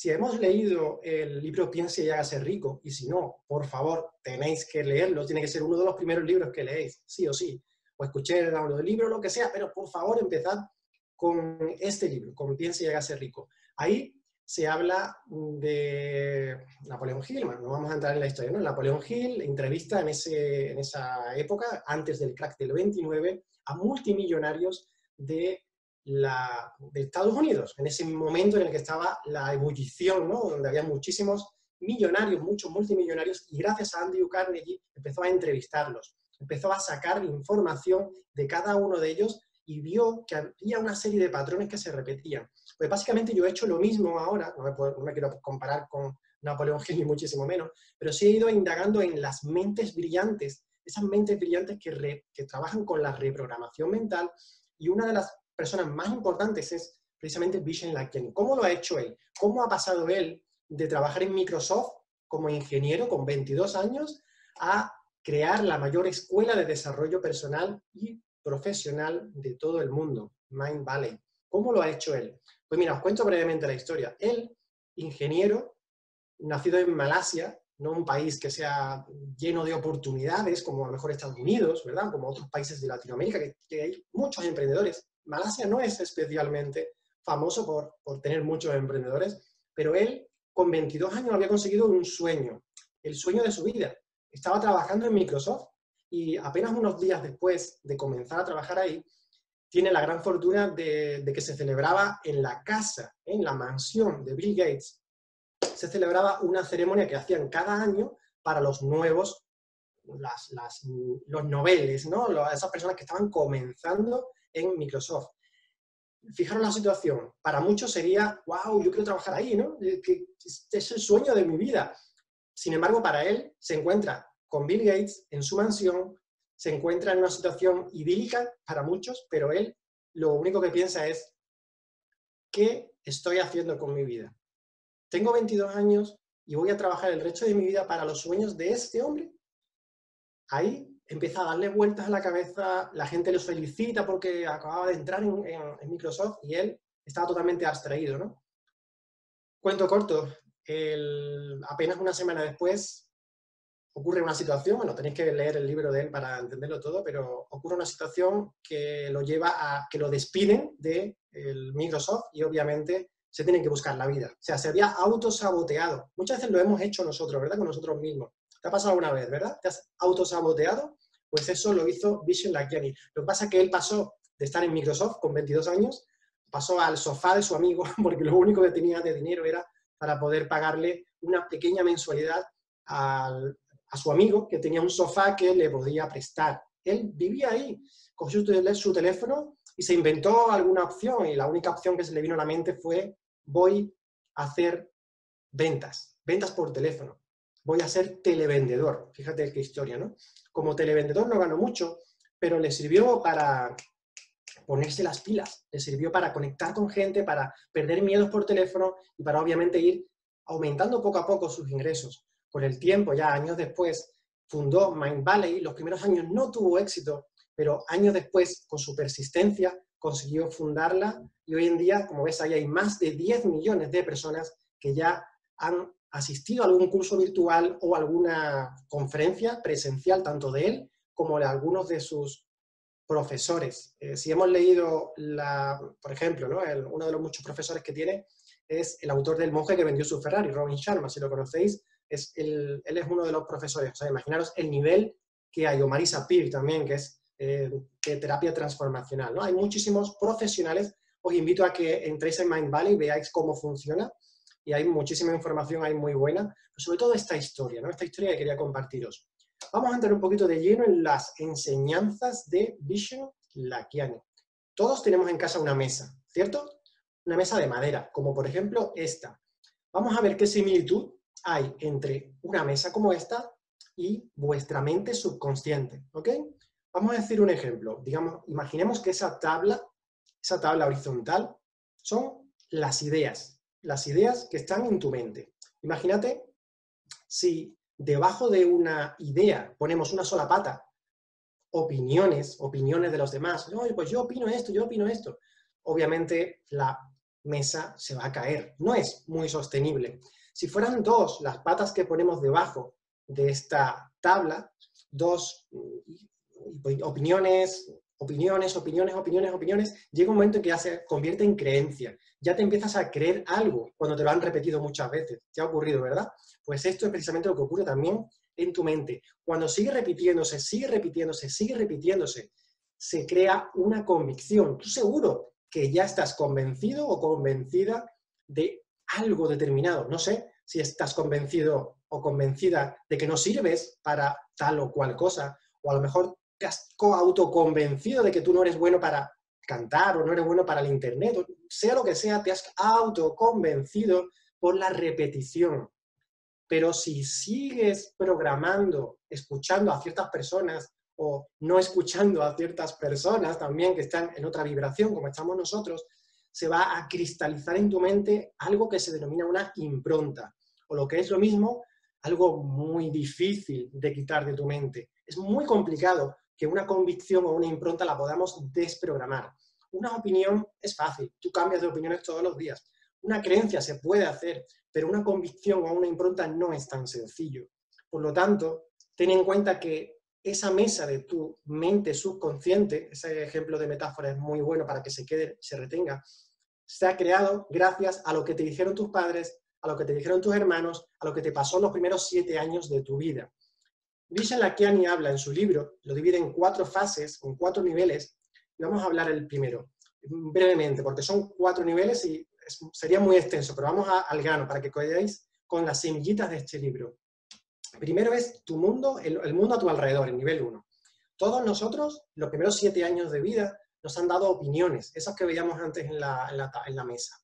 si hemos leído el libro Piense y hágase rico, y si no, por favor, tenéis que leerlo, tiene que ser uno de los primeros libros que leéis, sí o sí, o escuché el audio del libro, lo que sea, pero por favor empezad con este libro, con Piense y hágase rico. Ahí se habla de Napoleón Hill, no vamos a entrar en la historia, ¿no? Napoleón Hill entrevista en, ese, en esa época, antes del crack del 29, a multimillonarios de la, de Estados Unidos, en ese momento en el que estaba la ebullición, ¿no? donde había muchísimos millonarios, muchos multimillonarios, y gracias a Andrew Carnegie empezó a entrevistarlos, empezó a sacar información de cada uno de ellos y vio que había una serie de patrones que se repetían. Pues básicamente yo he hecho lo mismo ahora, no me, quiero comparar con Napoleón Hill ni muchísimo menos, pero sí he ido indagando en las mentes brillantes, esas mentes brillantes que, que trabajan con la reprogramación mental, y una de las personas más importantes es precisamente Vishen Lakhiani. ¿Cómo lo ha hecho él? ¿Cómo ha pasado él de trabajar en Microsoft como ingeniero con 22 años a crear la mayor escuela de desarrollo personal y profesional de todo el mundo, Mind Valley? ¿Cómo lo ha hecho él? Pues mira, os cuento brevemente la historia. Él, ingeniero, nacido en Malasia, no un país que sea lleno de oportunidades, como a lo mejor Estados Unidos, ¿verdad? Como otros países de Latinoamérica, que, que hay muchos emprendedores Malasia no es especialmente famoso por, tener muchos emprendedores, pero él con 22 años había conseguido un sueño, el sueño de su vida. Estaba trabajando en Microsoft y apenas unos días después de comenzar a trabajar ahí, tiene la gran fortuna de, que se celebraba en la casa, en la mansión de Bill Gates, se celebraba una ceremonia que hacían cada año para los nuevos, los noveles, ¿no? esas personas que estaban comenzando en Microsoft. Fijaros la situación, para muchos sería, wow, yo quiero trabajar ahí, ¿no? Es el sueño de mi vida. Sin embargo, para él se encuentra con Bill Gates en su mansión, se encuentra en una situación idílica para muchos, pero él lo único que piensa es, ¿qué estoy haciendo con mi vida? Tengo 22 años y voy a trabajar el resto de mi vida para los sueños de este hombre. Ahí empieza a darle vueltas a la cabeza, la gente le felicita porque acababa de entrar en, Microsoft y él estaba totalmente abstraído, ¿no? Cuento corto, apenas una semana después ocurre una situación, bueno, tenéis que leer el libro de él para entenderlo todo, pero ocurre una situación que lo lleva a que lo despiden de Microsoft y obviamente se tienen que buscar la vida. O sea, se había autosaboteado. Muchas veces lo hemos hecho nosotros, ¿verdad? Con nosotros mismos. ¿Te ha pasado alguna vez, verdad? ¿Te has autosaboteado? Pues eso lo hizo Vision Lakiani. Lo que pasa es que él pasó de estar en Microsoft con 22 años, pasó al sofá de su amigo, porque lo único que tenía de dinero era para poder pagarle una pequeña mensualidad a su amigo, que tenía un sofá que le podía prestar. Él vivía ahí, cogió su teléfono y se inventó alguna opción, y la única opción que se le vino a la mente fue, voy a hacer ventas, ventas por teléfono voy a ser televendedor. Fíjate qué historia, ¿no? Como televendedor no ganó mucho, pero le sirvió para ponerse las pilas, le sirvió para conectar con gente, para perder miedos por teléfono y para obviamente ir aumentando poco a poco sus ingresos. Con el tiempo, ya años después, fundó Mind Valley. Los primeros años no tuvo éxito, pero años después, con su persistencia, consiguió fundarla y hoy en día, como ves, ahí hay más de 10 millones de personas que ya han asistido a algún curso virtual o alguna conferencia presencial, tanto de él como de algunos de sus profesores. Eh, si hemos leído, la, por ejemplo, ¿no? uno de los muchos profesores que tiene es el autor del monje que vendió su Ferrari, Robin Sharma, si lo conocéis, es él es uno de los profesores. O sea, imaginaros el nivel que hay, o Marisa Peer también, que es eh, de terapia transformacional. ¿no? Hay muchísimos profesionales. Os invito a que entréis en Mind Valley y veáis cómo funciona y hay muchísima información ahí muy buena, pero sobre todo esta historia, ¿no? esta historia que quería compartiros. Vamos a entrar un poquito de lleno en las enseñanzas de Vision Lakiani. Todos tenemos en casa una mesa, ¿cierto? Una mesa de madera, como por ejemplo esta. Vamos a ver qué similitud hay entre una mesa como esta y vuestra mente subconsciente, ¿ok? Vamos a decir un ejemplo. Digamos, imaginemos que esa tabla, esa tabla horizontal, son las ideas, las ideas que están en tu mente. Imagínate si debajo de una idea ponemos una sola pata, opiniones, opiniones de los demás. No, pues yo opino esto, yo opino esto. Obviamente la mesa se va a caer. No es muy sostenible. Si fueran dos las patas que ponemos debajo de esta tabla, dos mm, opiniones, opiniones, opiniones, opiniones, opiniones, llega un momento en que ya se convierte en creencia. Ya te empiezas a creer algo cuando te lo han repetido muchas veces. ¿Te ha ocurrido, verdad? Pues esto es precisamente lo que ocurre también en tu mente. Cuando sigue repitiéndose, sigue repitiéndose, sigue repitiéndose, se crea una convicción. Tú seguro que ya estás convencido o convencida de algo determinado. No sé si estás convencido o convencida de que no sirves para tal o cual cosa, o a lo mejor te has autoconvencido de que tú no eres bueno para cantar o no eres bueno para el internet, sea lo que sea, te has autoconvencido por la repetición. Pero si sigues programando, escuchando a ciertas personas o no escuchando a ciertas personas también que están en otra vibración como estamos nosotros, se va a cristalizar en tu mente algo que se denomina una impronta, o lo que es lo mismo, algo muy difícil de quitar de tu mente. Es muy complicado que una convicción o una impronta la podamos desprogramar. Una opinión es fácil, tú cambias de opiniones todos los días. Una creencia se puede hacer, pero una convicción o una impronta no es tan sencillo. Por lo tanto, ten en cuenta que esa mesa de tu mente subconsciente, ese ejemplo de metáfora es muy bueno para que se quede, se retenga, se ha creado gracias a lo que te dijeron tus padres, a lo que te dijeron tus hermanos, a lo que te pasó en los primeros siete años de tu vida. Vishen Lakiani habla en su libro, lo divide en cuatro fases, en cuatro niveles, vamos a hablar el primero, brevemente, porque son cuatro niveles y sería muy extenso, pero vamos al grano para que veáis con las semillitas de este libro. Primero es tu mundo, el, mundo a tu alrededor, el nivel 1. Todos nosotros, los primeros siete años de vida, nos han dado opiniones, esas que veíamos antes en la, en la mesa.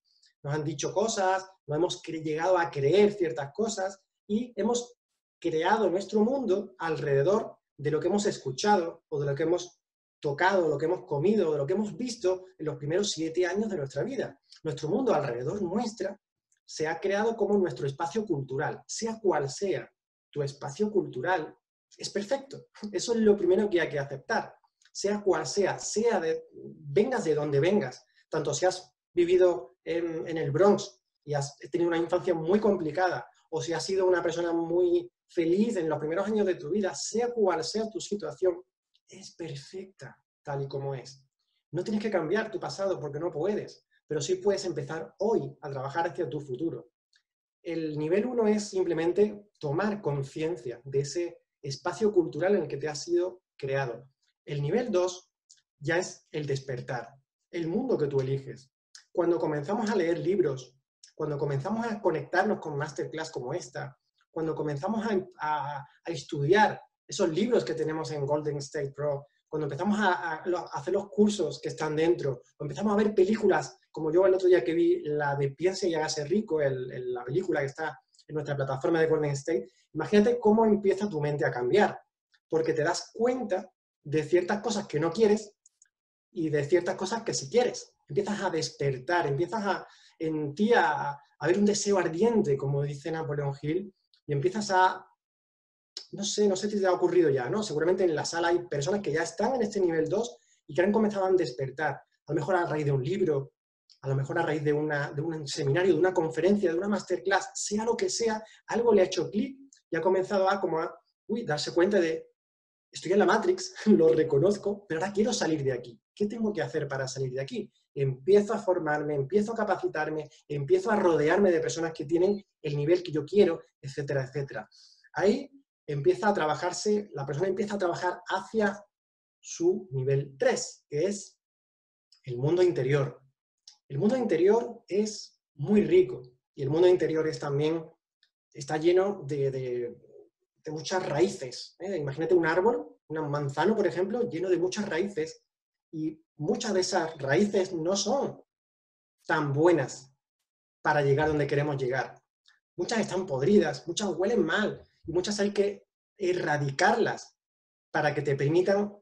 Nos han dicho cosas, nos hemos llegado a creer ciertas cosas y hemos creado nuestro mundo alrededor de lo que hemos escuchado o de lo que hemos tocado, lo que hemos comido, de lo que hemos visto en los primeros siete años de nuestra vida. Nuestro mundo alrededor nuestra se ha creado como nuestro espacio cultural, sea cual sea tu espacio cultural, es perfecto. Eso es lo primero que hay que aceptar. Sea cual sea, sea de, vengas de donde vengas, tanto si has vivido en, en el Bronx y has tenido una infancia muy complicada, o si has sido una persona muy feliz en los primeros años de tu vida, sea cual sea tu situación, es perfecta tal y como es. No tienes que cambiar tu pasado porque no puedes, pero sí puedes empezar hoy a trabajar hacia tu futuro. El nivel uno es simplemente tomar conciencia de ese espacio cultural en el que te has sido creado. El nivel dos ya es el despertar, el mundo que tú eliges. Cuando comenzamos a leer libros, cuando comenzamos a conectarnos con masterclass como esta, cuando comenzamos a, estudiar esos libros que tenemos en Golden State Pro, cuando empezamos a, hacer los cursos que están dentro, cuando empezamos a ver películas, como yo el otro día que vi la de Piense y hágase rico, la película que está en nuestra plataforma de Golden State, imagínate cómo empieza tu mente a cambiar, porque te das cuenta de ciertas cosas que no quieres y de ciertas cosas que sí quieres. Empiezas a despertar, empiezas a, en ti a, a ver un deseo ardiente, como dice Napoleón Hill, y empiezas a, no sé, no sé si te ha ocurrido ya, ¿no? Seguramente en la sala hay personas que ya están en este nivel 2 y que han comenzado a despertar, a lo mejor a raíz de un libro, a lo mejor a raíz de, una, un seminario, de una conferencia, de una masterclass, sea lo que sea, algo le ha hecho clic y ha comenzado a como a, uy, darse cuenta de, estoy en la Matrix, lo reconozco, pero ahora quiero salir de aquí. ¿Qué tengo que hacer para salir de aquí? Empiezo a formarme, empiezo a capacitarme, empiezo a rodearme de personas que tienen el nivel que yo quiero, etcétera, etcétera. Ahí empieza a trabajarse, la persona empieza a trabajar hacia su nivel 3, que es el mundo interior. El mundo interior es muy rico y el mundo interior es también, está lleno de, muchas raíces. ¿eh? Imagínate un árbol, un manzano, por ejemplo, lleno de muchas raíces y muchas de esas raíces no son tan buenas para llegar donde queremos llegar. Muchas están podridas, muchas huelen mal y muchas hay que erradicarlas para que te permitan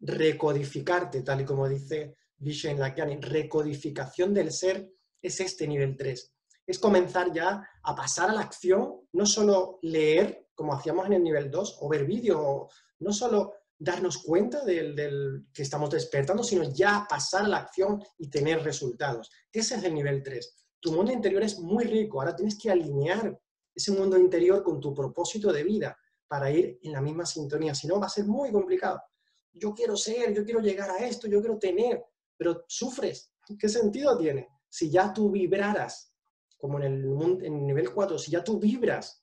recodificarte, tal y como dice Vishen Lakiani. Recodificación del ser es este nivel 3. Es comenzar ya a pasar a la acción, no solo leer, como hacíamos en el nivel 2, o ver vídeos, no solo darnos cuenta del, que estamos despertando, sino ya pasar a la acción y tener resultados. Ese es el nivel 3. Tu mundo interior es muy rico, ahora tienes que alinear ese mundo interior con tu propósito de vida para ir en la misma sintonía, si no va a ser muy complicado. Yo quiero ser, yo quiero llegar a esto, yo quiero tener, pero sufres. ¿Qué sentido tiene? Si ya tú vibraras, como en el, en el nivel 4, si ya tú vibras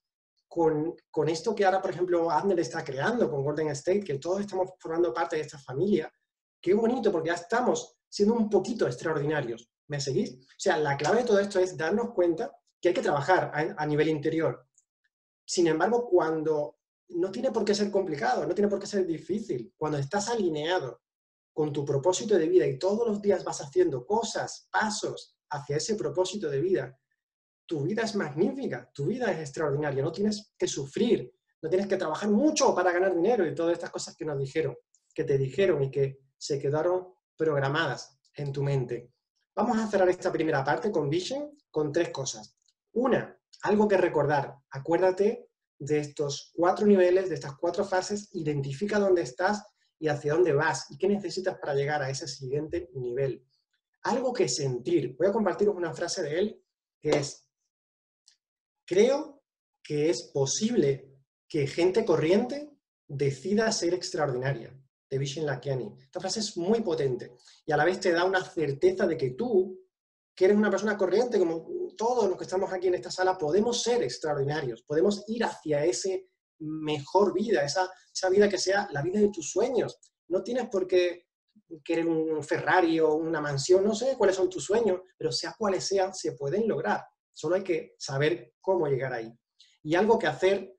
con, esto que ahora, por ejemplo, Adner está creando con Golden State, que todos estamos formando parte de esta familia, qué bonito, porque ya estamos siendo un poquito extraordinarios. ¿Me seguís? O sea, la clave de todo esto es darnos cuenta que hay que trabajar a, a nivel interior. Sin embargo, cuando no tiene por qué ser complicado, no tiene por qué ser difícil, cuando estás alineado con tu propósito de vida y todos los días vas haciendo cosas, pasos hacia ese propósito de vida, tu vida es magnífica, tu vida es extraordinaria, no tienes que sufrir, no tienes que trabajar mucho para ganar dinero y todas estas cosas que nos dijeron, que te dijeron y que se quedaron programadas en tu mente. Vamos a cerrar esta primera parte con Vision con tres cosas. Una, algo que recordar. Acuérdate de estos cuatro niveles, de estas cuatro fases, identifica dónde estás y hacia dónde vas y qué necesitas para llegar a ese siguiente nivel. Algo que sentir. Voy a compartiros una frase de él que es, Creo que es posible que gente corriente decida ser extraordinaria, de Vishen Lakiani. Esta frase es muy potente y a la vez te da una certeza de que tú, que eres una persona corriente, como todos los que estamos aquí en esta sala, podemos ser extraordinarios, podemos ir hacia ese mejor vida, esa, vida que sea la vida de tus sueños. No tienes por qué querer un Ferrari o una mansión, no sé cuáles son tus sueños, pero sea cuales sean, se pueden lograr. Solo hay que saber cómo llegar ahí. Y algo que hacer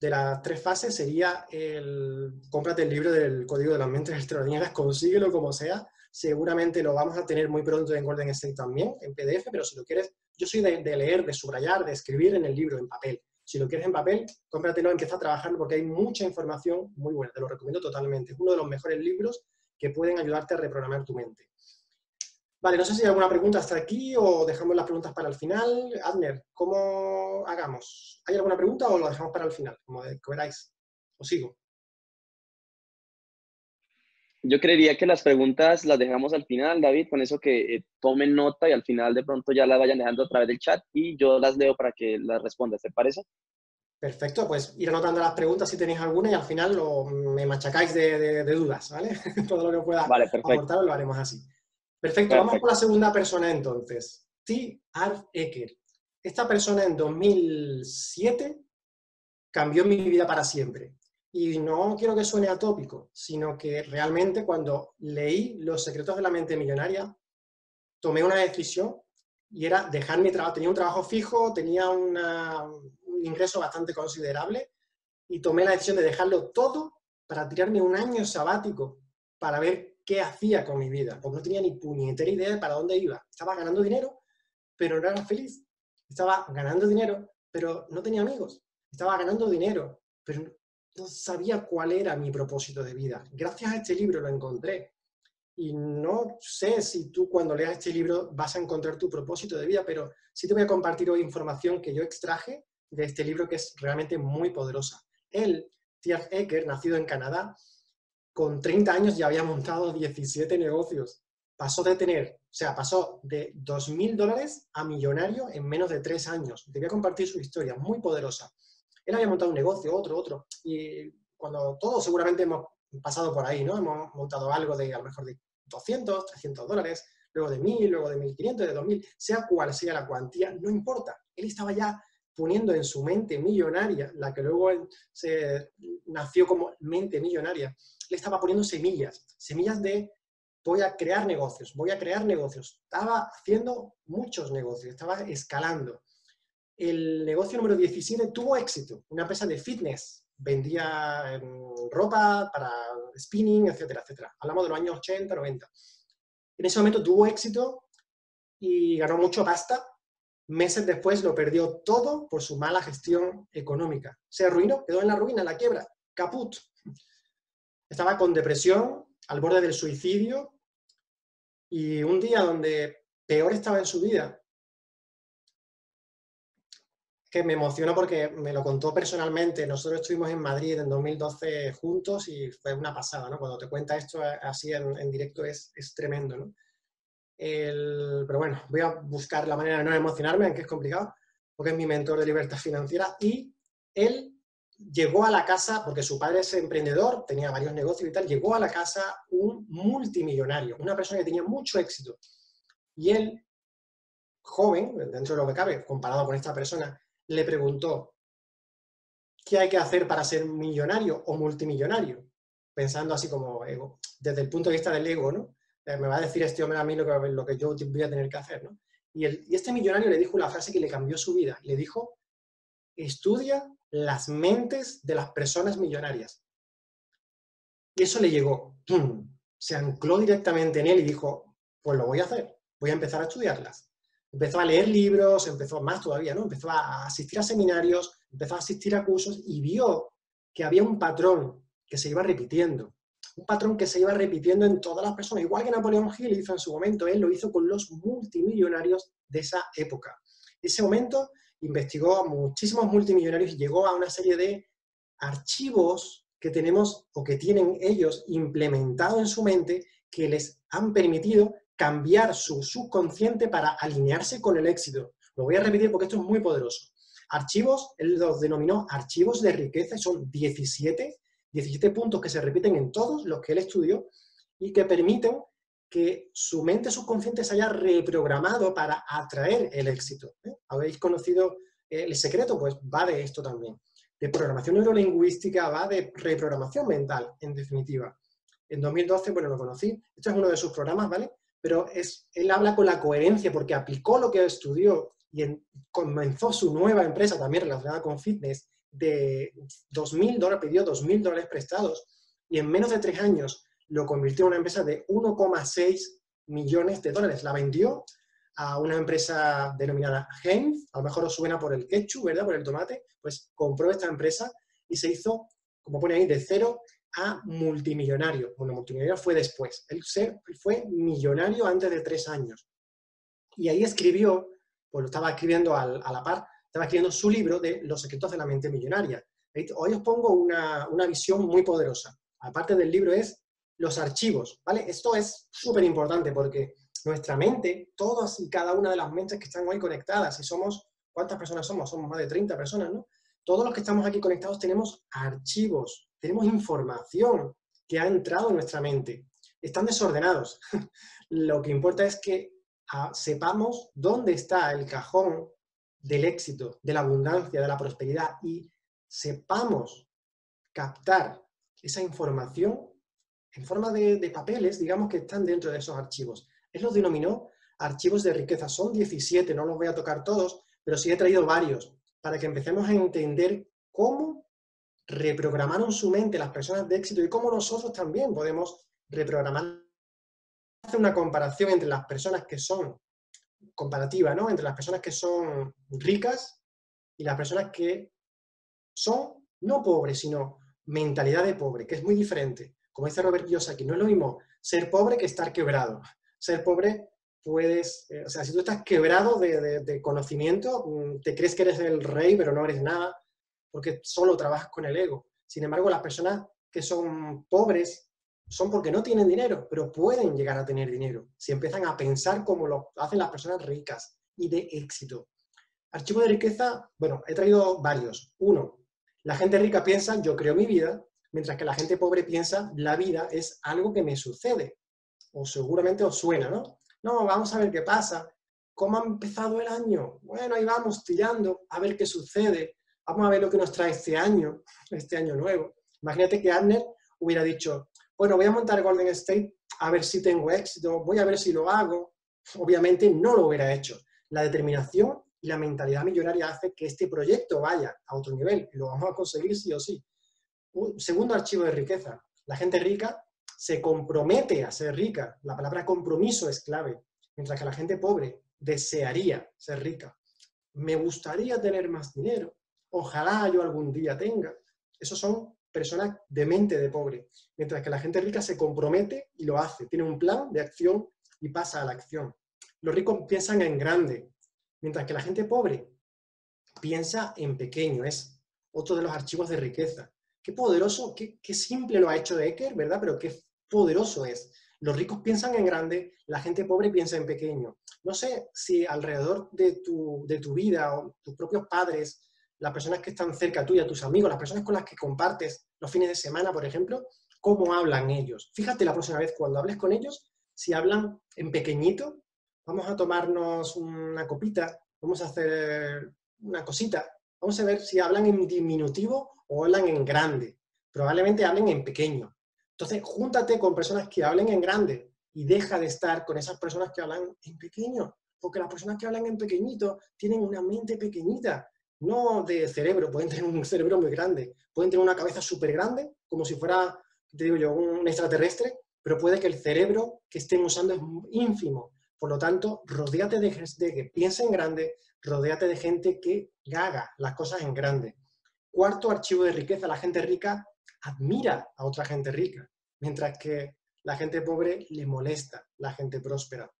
de las tres fases sería el cómprate el libro del Código de las Mentes Extraordinarias, consíguelo como sea. Seguramente lo vamos a tener muy pronto en Golden State también, en PDF, pero si lo quieres, yo soy de, leer, de subrayar, de escribir en el libro, en papel. Si lo quieres en papel, cómpratelo, empieza a trabajarlo porque hay mucha información muy buena, te lo recomiendo totalmente. Es uno de los mejores libros que pueden ayudarte a reprogramar tu mente. Vale, no sé si hay alguna pregunta hasta aquí o dejamos las preguntas para el final. Adner, ¿cómo hagamos? ¿Hay alguna pregunta o lo dejamos para el final? Como queráis. ¿O sigo? Yo creería que las preguntas las dejamos al final, David, con eso que eh, tomen nota y al final de pronto ya las vayan dejando a través del chat y yo las leo para que las respondas, ¿te parece? Perfecto, pues ir anotando las preguntas si tenéis alguna y al final me machacáis de, dudas, ¿vale? Todo lo que pueda vale, aportar lo haremos así. Perfecto, vamos con la segunda persona entonces. T. Arf Ecker. Esta persona en 2007 cambió mi vida para siempre. Y no quiero que suene atópico, sino que realmente cuando leí Los secretos de la mente millonaria, tomé una decisión y era dejar mi trabajo. Tenía un trabajo fijo, tenía un ingreso bastante considerable y tomé la decisión de dejarlo todo para tirarme un año sabático para ver qué hacía con mi vida, porque no tenía ni puñetera idea de para dónde iba. Estaba ganando dinero, pero no era feliz. Estaba ganando dinero, pero no tenía amigos. Estaba ganando dinero, pero no sabía cuál era mi propósito de vida. Gracias a este libro lo encontré. Y no sé si tú cuando leas este libro vas a encontrar tu propósito de vida, pero sí te voy a compartir hoy información que yo extraje de este libro que es realmente muy poderosa. Él, Tiaf Ecker, nacido en Canadá, con 30 años ya había montado 17 negocios. Pasó de tener, o sea, pasó de 2.000 dólares a millonario en menos de 3 años. Te voy a compartir su historia, muy poderosa. Él había montado un negocio, otro, otro. Y cuando todos seguramente hemos pasado por ahí, ¿no? Hemos montado algo de a lo mejor de 200, 300 dólares, luego de 1.000, luego de 1.500, de 2.000, sea cual sea la cuantía, no importa. Él estaba ya poniendo en su mente millonaria, la que luego se nació como mente millonaria, le estaba poniendo semillas, semillas de voy a crear negocios, voy a crear negocios. Estaba haciendo muchos negocios, estaba escalando. El negocio número 17 tuvo éxito, una empresa de fitness, vendía em, ropa para spinning, etcétera, etcétera. Hablamos de los años 80, 90. En ese momento tuvo éxito y ganó mucho pasta. Meses después lo perdió todo por su mala gestión económica. Se arruinó, quedó en la ruina, en la quiebra, caput. Estaba con depresión, al borde del suicidio, y un día donde peor estaba en su vida, que me emociona porque me lo contó personalmente. Nosotros estuvimos en Madrid en 2012 juntos y fue una pasada, ¿no? Cuando te cuenta esto así en, directo es, es, tremendo, ¿no? Pero bueno, voy a buscar la manera de no emocionarme, aunque es complicado, porque es mi mentor de libertad financiera y él llegó a la casa, porque su padre es emprendedor, tenía varios negocios y tal, llegó a la casa un multimillonario, una persona que tenía mucho éxito. Y él, joven, dentro de lo que cabe, comparado con esta persona, le preguntó, ¿qué hay que hacer para ser millonario o multimillonario? Pensando así como ego, desde el punto de vista del ego, ¿no? Eh, me va a decir este hombre a mí lo que, lo que yo voy a tener que hacer, ¿no? Y, el, y este millonario le dijo una frase que le cambió su vida. Le dijo, estudia las mentes de las personas millonarias. Y eso le llegó, se ancló directamente en él y dijo, pues lo voy a hacer, voy a empezar a estudiarlas. Empezó a leer libros, empezó más todavía, ¿no? Empezó a asistir a seminarios, empezó a asistir a cursos y vio que había un patrón que se iba repitiendo. Un patrón que se iba repitiendo en todas las personas. Igual que Napoleón Hill hizo en su momento, él lo hizo con los multimillonarios de esa época. En ese momento investigó a muchísimos multimillonarios y llegó a una serie de archivos que tenemos o que tienen ellos implementado en su mente que les han permitido cambiar su subconsciente para alinearse con el éxito. Lo voy a repetir porque esto es muy poderoso. Archivos, él los denominó archivos de riqueza, son 17, 17 puntos que se repiten en todos los que él estudió y que permiten que su mente subconsciente se haya reprogramado para atraer el éxito. ¿eh? ¿Habéis conocido eh, el secreto? Pues va de esto también. De programación neurolingüística, va de reprogramación mental, en definitiva. En 2012, bueno, lo conocí. Este es uno de sus programas, ¿vale? Pero es, él habla con la coherencia porque aplicó lo que estudió y comenzó su nueva empresa también relacionada con fitness de 2.000 dólares, pidió 2.000 dólares prestados y en menos de tres años lo convirtió en una empresa de 1,6 millones de dólares. La vendió a una empresa denominada Heinz, a lo mejor os suena por el ketchup, ¿verdad? Por el tomate, pues compró esta empresa y se hizo, como pone ahí, de cero a multimillonario. Bueno, multimillonario fue después. Él fue millonario antes de tres años. Y ahí escribió, pues lo estaba escribiendo a la par, estaba escribiendo su libro de Los secretos de la mente millonaria. Hoy os pongo una, una visión muy poderosa. Aparte del libro es los archivos, ¿vale? Esto es súper importante porque nuestra mente, todas y cada una de las mentes que están hoy conectadas, y somos, ¿cuántas personas somos? Somos más de 30 personas, ¿no? Todos los que estamos aquí conectados tenemos archivos, tenemos información que ha entrado en nuestra mente. Están desordenados. Lo que importa es que ah, sepamos dónde está el cajón del éxito, de la abundancia, de la prosperidad y sepamos captar esa información en forma de, papeles, digamos que están dentro de esos archivos. Él los denominó archivos de riqueza. Son 17, no los voy a tocar todos, pero sí he traído varios para que empecemos a entender cómo reprogramaron su mente las personas de éxito y cómo nosotros también podemos reprogramar. Hace una comparación entre las personas que son comparativa, ¿no? Entre las personas que son ricas y las personas que son no pobres, sino mentalidad de pobre, que es muy diferente como dice Robert Kiyosaki, no es lo mismo ser pobre que estar quebrado. Ser pobre puedes, eh, o sea, si tú estás quebrado de, conocimiento, mm, te crees que eres el rey, pero no eres nada, porque solo trabajas con el ego. Sin embargo, las personas que son pobres son porque no tienen dinero, pero pueden llegar a tener dinero si empiezan a pensar como lo hacen las personas ricas y de éxito. Archivo de riqueza, bueno, he traído varios. Uno, la gente rica piensa, yo creo mi vida, mientras que la gente pobre piensa, la vida es algo que me sucede. O seguramente os suena, ¿no? No, vamos a ver qué pasa. ¿Cómo ha empezado el año? Bueno, ahí vamos tirando a ver qué sucede. Vamos a ver lo que nos trae este año, este año nuevo. Imagínate que Abner hubiera dicho, bueno, voy a montar Golden State a ver si tengo éxito, voy a ver si lo hago. Obviamente no lo hubiera hecho. La determinación y la mentalidad millonaria hace que este proyecto vaya a otro nivel lo vamos a conseguir sí o sí. Un segundo archivo de riqueza. La gente rica se compromete a ser rica. La palabra compromiso es clave. Mientras que la gente pobre desearía ser rica. Me gustaría tener más dinero. Ojalá yo algún día tenga. Esos son personas de mente de pobre. Mientras que la gente rica se compromete y lo hace. Tiene un plan de acción y pasa a la acción. Los ricos piensan en grande. Mientras que la gente pobre piensa en pequeño, es otro de los archivos de riqueza. Qué poderoso, qué, simple lo ha hecho Ecker, ¿verdad? Pero qué poderoso es. Los ricos piensan en grande, la gente pobre piensa en pequeño. No sé si alrededor de tu, de tu vida o tus propios padres, las personas que están cerca tuya, tus amigos, las personas con las que compartes los fines de semana, por ejemplo, cómo hablan ellos. Fíjate la próxima vez cuando hables con ellos, si hablan en pequeñito, vamos a tomarnos una copita, vamos a hacer una cosita, vamos a ver si hablan en diminutivo o hablan en grande. Probablemente hablen en pequeño. Entonces, júntate con personas que hablen en grande y deja de estar con esas personas que hablan en pequeño, porque las personas que hablan en pequeñito tienen una mente pequeñita, no de cerebro, pueden tener un cerebro muy grande, pueden tener una cabeza súper grande, como si fuera, te digo yo, un extraterrestre, pero puede que el cerebro que estén usando es ínfimo. Por lo tanto, rodéate de, de que piensa en grande, rodéate de gente que haga las cosas en grande. Cuarto archivo de riqueza, la gente rica admira a otra gente rica, mientras que la gente pobre le molesta la gente próspera.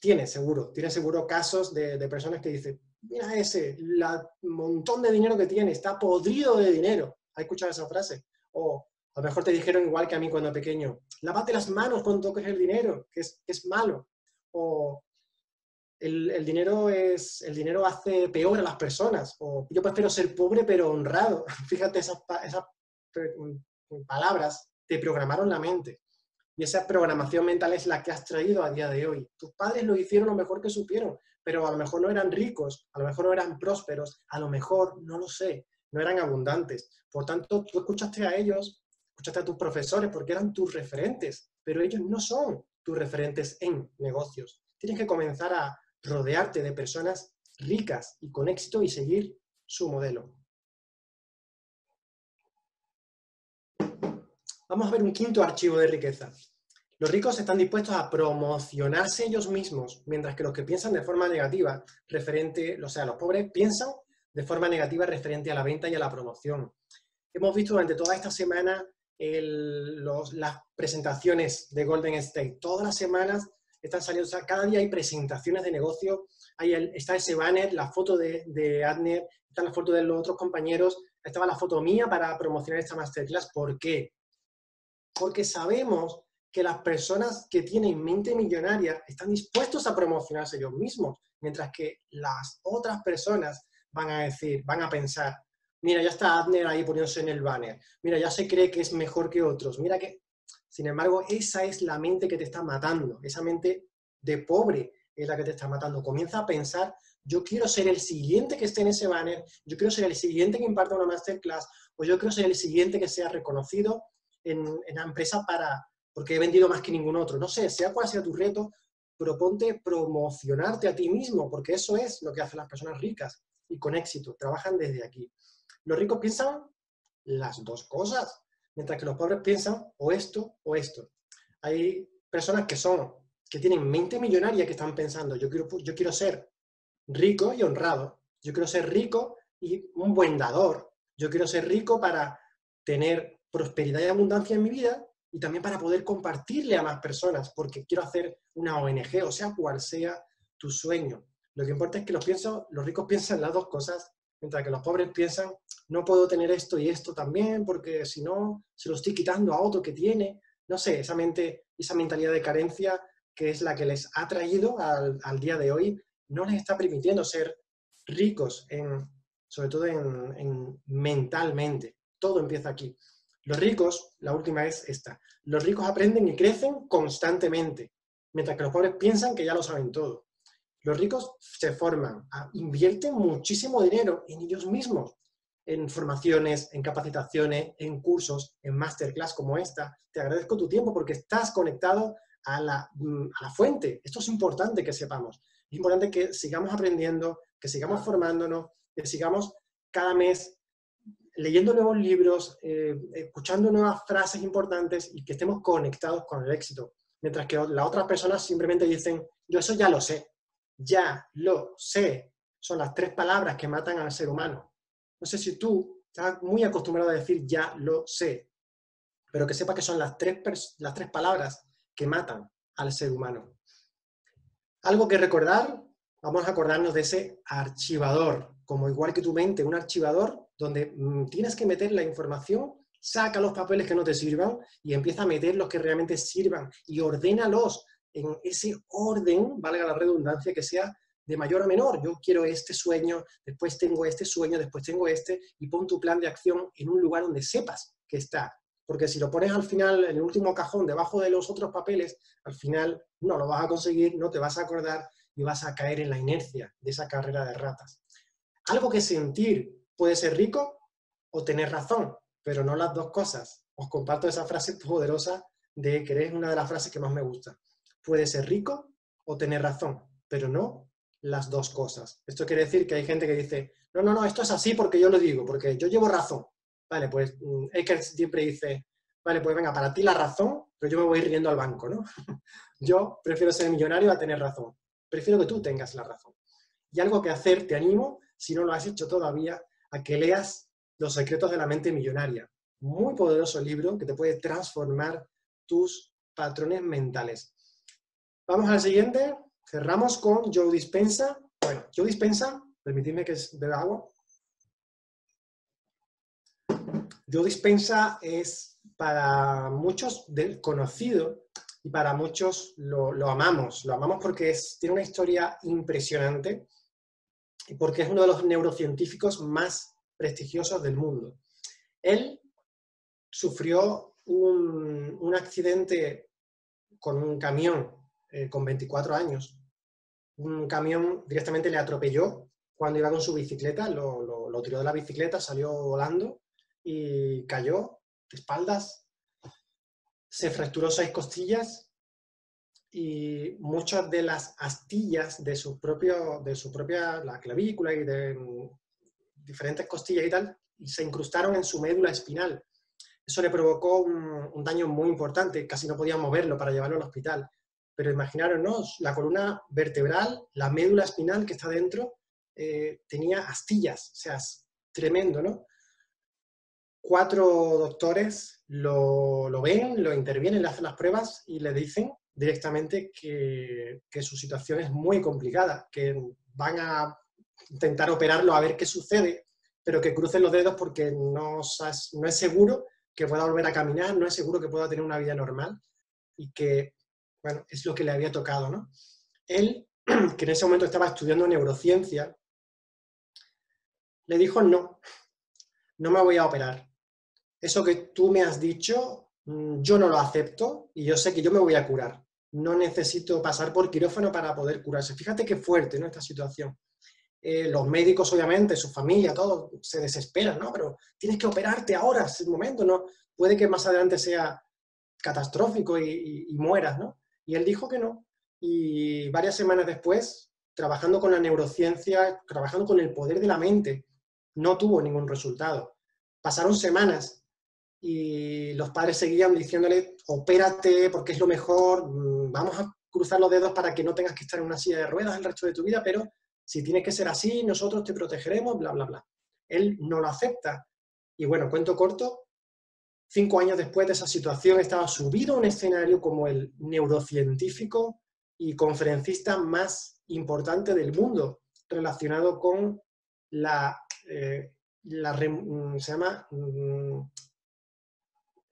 tiene seguro, tiene seguro casos de, personas que dicen, mira ese, el montón de dinero que tiene, está podrido de dinero. ¿Has escuchado esa frase? O a lo mejor te dijeron igual que a mí cuando pequeño, lávate las manos cuando toques el dinero, que es, es malo. O el, dinero es, el dinero hace peor a las personas. O yo prefiero ser pobre pero honrado. Fíjate esas, esas palabras te programaron la mente. Y esa programación mental es la que has traído a día de hoy. Tus padres lo hicieron lo mejor que supieron, pero a lo mejor no eran ricos, a lo mejor no eran prósperos, a lo mejor, no lo sé, no eran abundantes. Por tanto, tú escuchaste a ellos, escuchaste a tus profesores porque eran tus referentes, pero ellos no son tus referentes en negocios. Tienes que comenzar a rodearte de personas ricas y con éxito y seguir su modelo. Vamos a ver un quinto archivo de riqueza. Los ricos están dispuestos a promocionarse ellos mismos, mientras que los que piensan de forma negativa, referente, o sea, los pobres piensan de forma negativa referente a la venta y a la promoción. Hemos visto durante toda esta semana las presentaciones de Golden State. Todas las semanas están saliendo, cada día hay presentaciones de negocio, hay está ese banner, la foto de, de Adner, están las fotos de los otros compañeros, estaba la foto mía para promocionar esta masterclass. ¿Por qué? porque sabemos que las personas que tienen mente millonaria están dispuestos a promocionarse ellos mismos, mientras que las otras personas van a decir, van a pensar, mira, ya está Adner ahí poniéndose en el banner, mira, ya se cree que es mejor que otros, mira que, sin embargo, esa es la mente que te está matando, esa mente de pobre es la que te está matando. Comienza a pensar, yo quiero ser el siguiente que esté en ese banner, yo quiero ser el siguiente que imparta una masterclass, o yo quiero ser el siguiente que sea reconocido en, la empresa para, porque he vendido más que ningún otro. No sé, sea cual sea tu reto, proponte promocionarte a ti mismo, porque eso es lo que hacen las personas ricas y con éxito, trabajan desde aquí. Los ricos piensan las dos cosas, mientras que los pobres piensan o esto o esto. Hay personas que son, que tienen mente millonaria que están pensando, yo quiero, yo quiero ser rico y honrado, yo quiero ser rico y un buen dador, yo quiero ser rico para tener prosperidad y abundancia en mi vida y también para poder compartirle a más personas, porque quiero hacer una ONG, o sea, cual sea tu sueño. Lo que importa es que los, pienso, los ricos piensan las dos cosas, mientras que los pobres piensan, no puedo tener esto y esto también, porque si no, se lo estoy quitando a otro que tiene. No sé, esa mente, esa mentalidad de carencia que es la que les ha traído al, al día de hoy, no les está permitiendo ser ricos, en, sobre todo en, en mentalmente. Todo empieza aquí. Los ricos, la última es esta, los ricos aprenden y crecen constantemente, mientras que los pobres piensan que ya lo saben todo. Los ricos se forman, invierten muchísimo dinero en ellos mismos, en formaciones, en capacitaciones, en cursos, en masterclass como esta. Te agradezco tu tiempo porque estás conectado a la, mm, a la fuente. Esto es importante que sepamos. Es importante que sigamos aprendiendo, que sigamos formándonos, que sigamos cada mes leyendo nuevos libros, eh, escuchando nuevas frases importantes y que estemos conectados con el éxito. Mientras que las otras personas simplemente dicen, yo eso ya lo sé, ya lo sé. Son las tres palabras que matan al ser humano. No sé si tú estás muy acostumbrado a decir ya lo sé, pero que sepa que son las tres, las tres palabras que matan al ser humano. Algo que recordar, vamos a acordarnos de ese archivador, como igual que tu mente, un archivador donde mm, tienes que meter la información, saca los papeles que no te sirvan y empieza a meter los que realmente sirvan y ordénalos en ese orden, valga la redundancia, que sea de mayor a menor. Yo quiero este sueño, después tengo este sueño, después tengo este, y pon tu plan de acción en un lugar donde sepas que está. Porque si lo pones al final, en el último cajón, debajo de los otros papeles, al final no lo vas a conseguir, no te vas a acordar y vas a caer en la inercia de esa carrera de ratas. Algo que sentir puede ser rico o tener razón, pero no las dos cosas. Os comparto esa frase poderosa de que es una de las frases que más me gusta. Puede ser rico o tener razón, pero no las dos cosas. Esto quiere decir que hay gente que dice, no, no, no, esto es así porque yo lo digo, porque yo llevo razón. Vale, pues mm, que siempre dice, vale, pues venga, para ti la razón, pero yo me voy riendo al banco, ¿no? yo prefiero ser millonario a tener razón. Prefiero que tú tengas la razón. Y algo que hacer, te animo, si no lo has hecho todavía, a que leas Los secretos de la mente millonaria. Muy poderoso libro que te puede transformar tus patrones mentales. Vamos al siguiente. Cerramos con Joe Dispensa. Bueno, Joe Dispensa, permitidme que beba agua. Joe Dispensa es para muchos conocido y para muchos lo, amamos. Lo amamos porque tiene una historia impresionante porque es uno de los neurocientíficos más prestigiosos del mundo. Él sufrió un, accidente con un camión eh, con 24 años. Un camión directamente le atropelló cuando iba con su bicicleta, lo tiró de la bicicleta, salió volando y cayó de espaldas, se fracturó seis costillas y muchas de las astillas de su, propio, de su propia la clavícula y de diferentes costillas y tal, se incrustaron en su médula espinal. Eso le provocó un, daño muy importante, casi no podía moverlo para llevarlo al hospital. Pero imaginaros, la columna vertebral, la médula espinal que está dentro, eh, tenía astillas, o sea, es tremendo, ¿no? Cuatro doctores lo, lo, ven, lo intervienen, le hacen las pruebas y le dicen directamente que, su situación es muy complicada, que van a intentar operarlo a ver qué sucede, pero que crucen los dedos porque no, no es seguro que pueda volver a caminar, no es seguro que pueda tener una vida normal y que, bueno, es lo que le había tocado, ¿no? Él, que en ese momento estaba estudiando neurociencia, le dijo, no, no me voy a operar. Eso que tú me has dicho, mm, yo no lo acepto y yo sé que yo me voy a curar. No necesito pasar por quirófano para poder curarse. Fíjate qué fuerte ¿no? esta situación. Eh, los médicos, obviamente, su familia, todos se desesperan, ¿no? Pero tienes que operarte ahora, es el momento, ¿no? Puede que más adelante sea catastrófico y, mueras, ¿no? Y él dijo que no. Y varias semanas después, trabajando con la neurociencia, trabajando con el poder de la mente, no tuvo ningún resultado. Pasaron semanas y los padres seguían diciéndole, opérate porque es lo mejor, vamos a cruzar los dedos para que no tengas que estar en una silla de ruedas el resto de tu vida, pero si tiene que ser así, nosotros te protegeremos, bla, bla, bla. Él no lo acepta. Y bueno, cuento corto, cinco años después de esa situación estaba subido a un escenario como el neurocientífico y conferencista más importante del mundo relacionado con la, eh, mm, se llama, mm,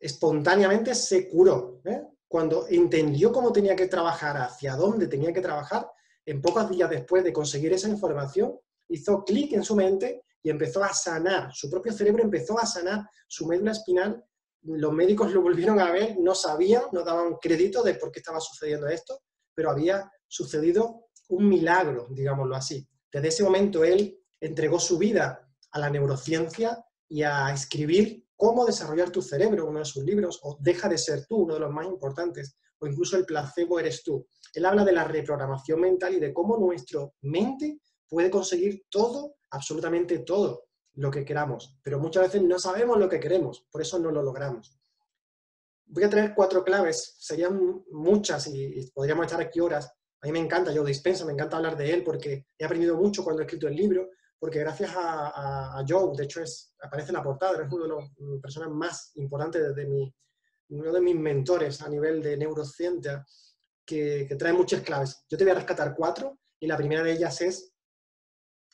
espontáneamente se curó. ¿eh? Cuando entendió cómo tenía que trabajar, hacia dónde tenía que trabajar, en pocos días después de conseguir esa información, hizo clic en su mente y empezó a sanar, su propio cerebro empezó a sanar su médula espinal. Los médicos lo volvieron a ver, no sabían, no daban crédito de por qué estaba sucediendo esto, pero había sucedido un milagro, digámoslo así. Desde ese momento él entregó su vida a la neurociencia y a escribir cómo desarrollar tu cerebro, uno de sus libros, o Deja de ser tú, uno de los más importantes, o incluso El placebo eres tú. Él habla de la reprogramación mental y de cómo nuestra mente puede conseguir todo, absolutamente todo lo que queramos, pero muchas veces no sabemos lo que queremos, por eso no lo logramos. Voy a traer cuatro claves, serían muchas y, podríamos estar aquí horas. A mí me encanta yo Dispensa, me encanta hablar de él porque he aprendido mucho cuando he escrito el libro, porque gracias a, Joe, de hecho es, aparece en la portada, es uno de las personas más importantes de mi, uno de mis mentores a nivel de neurociencia, que, trae muchas claves. Yo te voy a rescatar cuatro y la primera de ellas es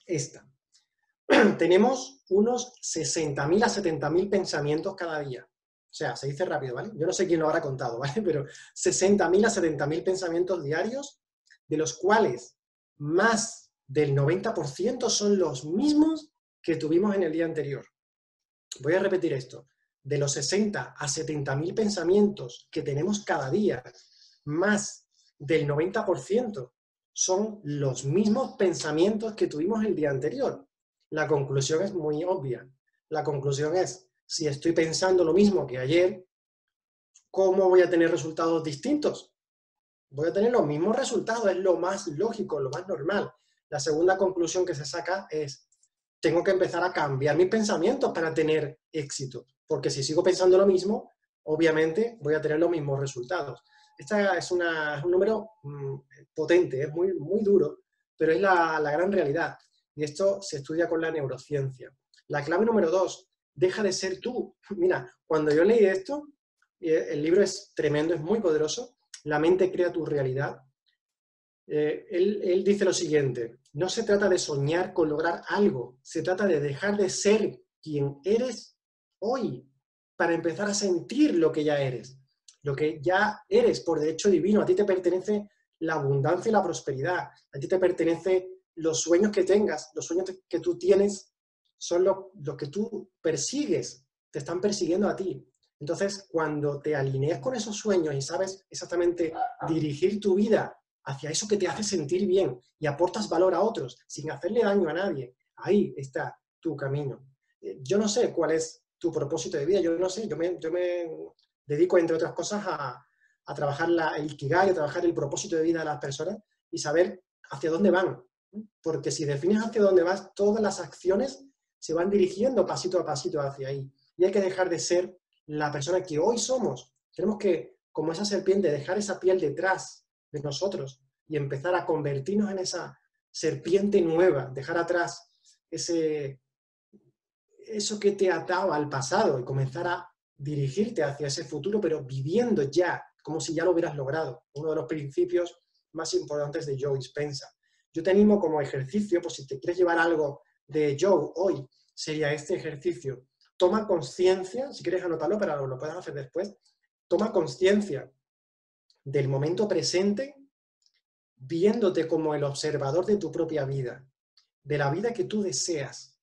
esta. Tenemos unos 60.000 a 70.000 pensamientos cada día. O sea, se dice rápido, ¿vale? Yo no sé quién lo habrá contado, ¿vale? Pero 60.000 a 70.000 pensamientos diarios, de los cuales más del 90% son los mismos que tuvimos en el día anterior. Voy a repetir esto. De los 60 a 70.000 pensamientos que tenemos cada día, más del 90% son los mismos pensamientos que tuvimos el día anterior. La conclusión es muy obvia. La conclusión es, si estoy pensando lo mismo que ayer, ¿cómo voy a tener resultados distintos? Voy a tener los mismos resultados, es lo más lógico, lo más normal. La segunda conclusión que se saca es, tengo que empezar a cambiar mis pensamientos para tener éxito, porque si sigo pensando lo mismo, obviamente voy a tener los mismos resultados. Este es, un número mm, potente, es muy, muy duro, pero es la, la gran realidad. Y esto se estudia con la neurociencia. La clave número dos, deja de ser tú. Mira, cuando yo leí esto, el libro es tremendo, es muy poderoso, La mente crea tu realidad. Eh, él, dice lo siguiente, no se trata de soñar con lograr algo, se trata de dejar de ser quien eres hoy para empezar a sentir lo que ya eres, lo que ya eres por derecho divino. A ti te pertenece la abundancia y la prosperidad, a ti te pertenece los sueños que tengas, los sueños que tú tienes son los lo que tú persigues, te están persiguiendo a ti. Entonces, cuando te alineas con esos sueños y sabes exactamente dirigir tu vida hacia eso que te hace sentir bien y aportas valor a otros sin hacerle daño a nadie, ahí está tu camino. Eh, yo no sé cuál es tu propósito de vida, yo no sé, yo me, yo me dedico, entre otras cosas, a, a trabajar la, el Kigai, a trabajar el propósito de vida de las personas y saber hacia dónde van. Porque si defines hacia dónde vas, todas las acciones se van dirigiendo pasito a pasito hacia ahí. Y hay que dejar de ser la persona que hoy somos. Tenemos que, como esa serpiente, dejar esa piel detrás de nosotros y empezar a convertirnos en esa serpiente nueva, dejar atrás ese, eso que te ataba al pasado y comenzar a dirigirte hacia ese futuro, pero viviendo ya, como si ya lo hubieras logrado. Uno de los principios más importantes de Joe Dispensa. Yo te animo como ejercicio, pues si te quieres llevar algo de Joe hoy sería este ejercicio. Toma conciencia, si quieres anotarlo, pero lo puedes hacer después, toma conciencia del momento presente, viéndote como el observador de tu propia vida, de la vida que tú deseas,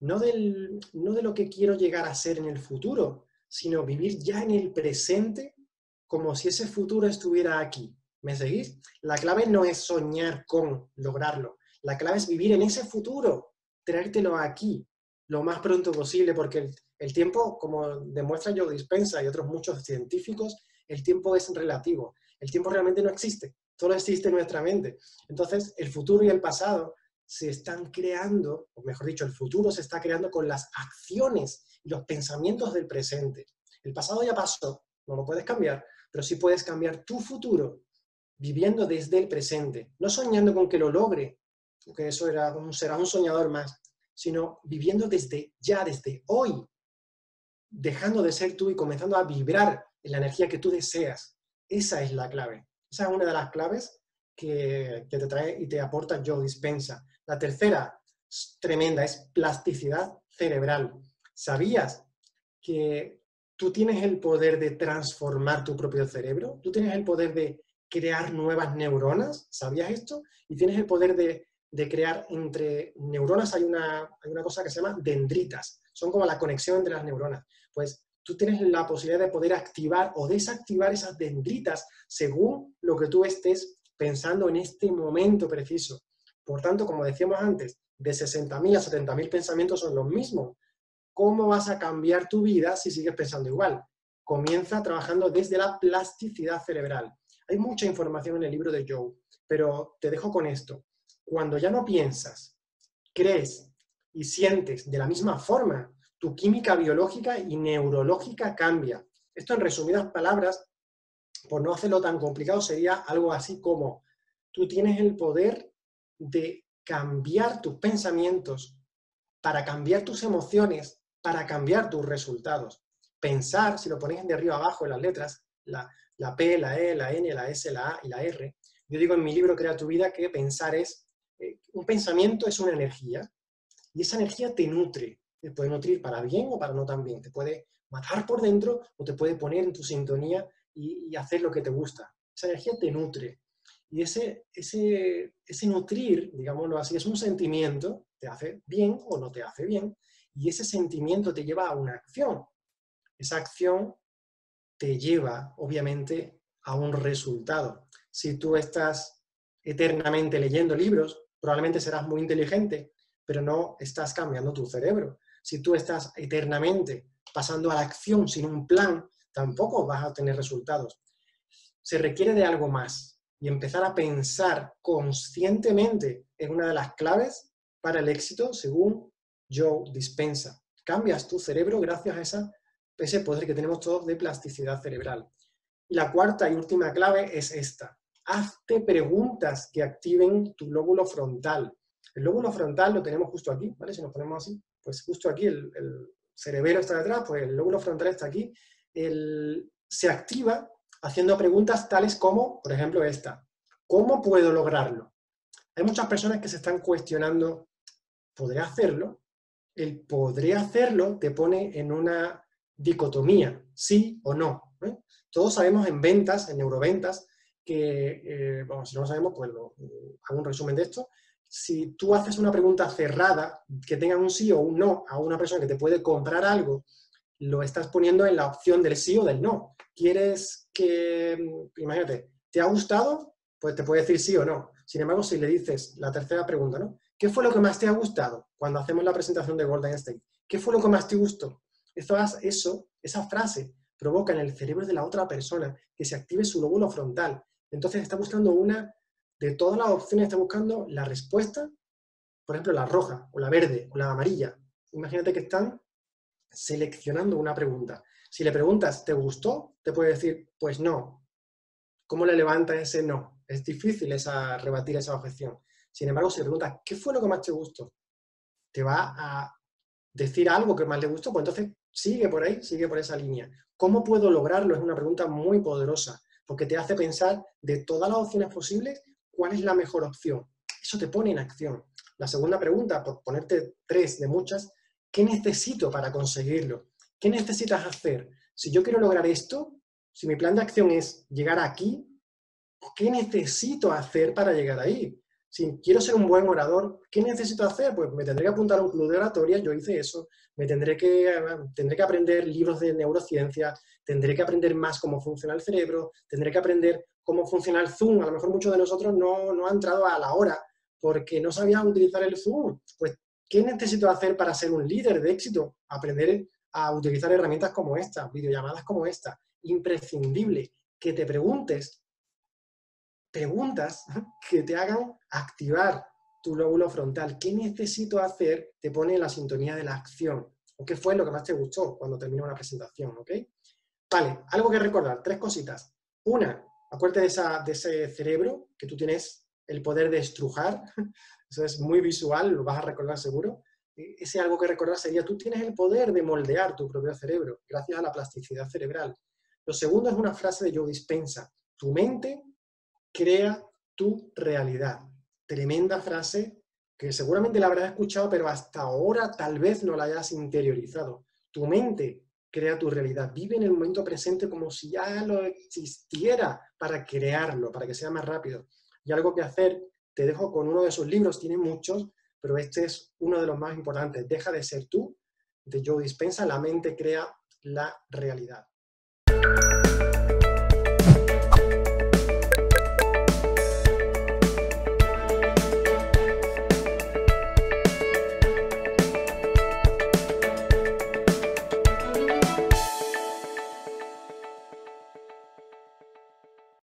no, del, no de lo que quiero llegar a ser en el futuro, sino vivir ya en el presente como si ese futuro estuviera aquí. ¿Me seguís? La clave no es soñar con lograrlo, la clave es vivir en ese futuro traértelo aquí lo más pronto posible, porque el, tiempo, como demuestra Joe Dispensa y otros muchos científicos, el tiempo es relativo. El tiempo realmente no existe, solo existe en nuestra mente. Entonces, el futuro y el pasado se están creando, o mejor dicho, el futuro se está creando con las acciones y los pensamientos del presente. El pasado ya pasó, no lo puedes cambiar, pero sí puedes cambiar tu futuro viviendo desde el presente, no soñando con que lo logre, porque eso era, será un soñador más, sino viviendo desde ya, desde hoy, dejando de ser tú y comenzando a vibrar en la energía que tú deseas. Esa es la clave. Esa es una de las claves que, te trae y te aporta Joe Dispensa. La tercera, tremenda, es plasticidad cerebral. ¿Sabías que tú tienes el poder de transformar tu propio cerebro? ¿Tú tienes el poder de crear nuevas neuronas? ¿Sabías esto? Y tienes el poder de de crear entre neuronas hay una, hay una cosa que se llama dendritas, son como la conexión entre las neuronas. Pues tú tienes la posibilidad de poder activar o desactivar esas dendritas según lo que tú estés pensando en este momento preciso. Por tanto, como decíamos antes, de 60.000 a 70.000 pensamientos son los mismos. ¿Cómo vas a cambiar tu vida si sigues pensando igual? Comienza trabajando desde la plasticidad cerebral. Hay mucha información en el libro de Joe, pero te dejo con esto cuando ya no piensas, crees y sientes de la misma forma, tu química biológica y neurológica cambia. Esto en resumidas palabras, por no hacerlo tan complicado, sería algo así como tú tienes el poder de cambiar tus pensamientos para cambiar tus emociones, para cambiar tus resultados. Pensar, si lo ponéis de arriba abajo en las letras, la, la P, la E, la N, la S, la A y la R, yo digo en mi libro Crea tu vida que pensar es un pensamiento es una energía y esa energía te nutre. Te puede nutrir para bien o para no tan bien. Te puede matar por dentro o te puede poner en tu sintonía y, hacer lo que te gusta. Esa energía te nutre. Y ese, ese, ese nutrir, digámoslo así, es un sentimiento, te hace bien o no te hace bien, y ese sentimiento te lleva a una acción. Esa acción te lleva, obviamente, a un resultado. Si tú estás eternamente leyendo libros, probablemente serás muy inteligente, pero no estás cambiando tu cerebro. Si tú estás eternamente pasando a la acción sin un plan, tampoco vas a tener resultados. Se requiere de algo más y empezar a pensar conscientemente es una de las claves para el éxito según Joe Dispensa. Cambias tu cerebro gracias a ese poder que tenemos todos de plasticidad cerebral. Y la cuarta y última clave es esta. Hazte preguntas que activen tu lóbulo frontal. El lóbulo frontal lo tenemos justo aquí, ¿vale? Si nos ponemos así, pues justo aquí el, el cerebelo está detrás, pues el lóbulo frontal está aquí. El, se activa haciendo preguntas tales como, por ejemplo, esta. ¿Cómo puedo lograrlo? Hay muchas personas que se están cuestionando, ¿podré hacerlo? El podré hacerlo te pone en una dicotomía, sí o no. ¿eh? Todos sabemos en ventas, en neuroventas, que, eh, si no lo sabemos, pues hago un resumen de esto. Si tú haces una pregunta cerrada, que tenga un sí o un no a una persona que te puede comprar algo, lo estás poniendo en la opción del sí o del no. ¿Quieres que, imagínate, ¿te ha gustado? Pues te puede decir sí o no. Sin embargo, si le dices la tercera pregunta, ¿no? ¿Qué fue lo que más te ha gustado cuando hacemos la presentación de Golden State? ¿Qué fue lo que más te gustó? Eso, eso, esa frase provoca en el cerebro de la otra persona que se active su lóbulo frontal. Entonces está buscando una, de todas las opciones está buscando la respuesta, por ejemplo, la roja, o la verde, o la amarilla. Imagínate que están seleccionando una pregunta. Si le preguntas, ¿te gustó? Te puede decir, pues no. ¿Cómo le levanta ese no? Es difícil esa, rebatir esa objeción. Sin embargo, si le preguntas, ¿qué fue lo que más te gustó? Te va a decir algo que más le gustó, pues entonces sigue por ahí, sigue por esa línea. ¿Cómo puedo lograrlo? Es una pregunta muy poderosa, porque te hace pensar de todas las opciones posibles, ¿cuál es la mejor opción? Eso te pone en acción. La segunda pregunta, por ponerte tres de muchas, ¿qué necesito para conseguirlo? ¿Qué necesitas hacer? Si yo quiero lograr esto, si mi plan de acción es llegar aquí, ¿qué necesito hacer para llegar ahí? Si quiero ser un buen orador, ¿qué necesito hacer? Pues me tendré que apuntar a un club de oratoria, yo hice eso, me tendré que, tendré que aprender libros de neurociencia, tendré que aprender más cómo funciona el cerebro, tendré que aprender cómo funciona el Zoom. A lo mejor muchos de nosotros no, no han entrado a la hora porque no sabían utilizar el Zoom. Pues, ¿qué necesito hacer para ser un líder de éxito? Aprender a utilizar herramientas como esta, videollamadas como esta. Imprescindible que te preguntes preguntas que te hagan activar tu lóbulo frontal. ¿Qué necesito hacer? Te pone en la sintonía de la acción. ¿O qué fue lo que más te gustó cuando terminó una presentación? ¿Ok? Vale, algo que recordar, tres cositas. Una, acuérdate de, ese cerebro que tú tienes el poder de estrujar. Eso es muy visual, lo vas a recordar seguro. E, ese algo que recordar sería, tú tienes el poder de moldear tu propio cerebro gracias a la plasticidad cerebral. Lo segundo es una frase de Joe Dispensa. Tu mente crea tu realidad. Tremenda frase que seguramente la habrás escuchado, pero hasta ahora tal vez no la hayas interiorizado. Tu mente crea tu realidad. Vive en el momento presente como si ya lo existiera para crearlo, para que sea más rápido. Y algo que hacer, te dejo con uno de sus libros, tiene muchos, pero este es uno de los más importantes. Deja de ser tú, de Joe Dispensa, la mente crea la realidad.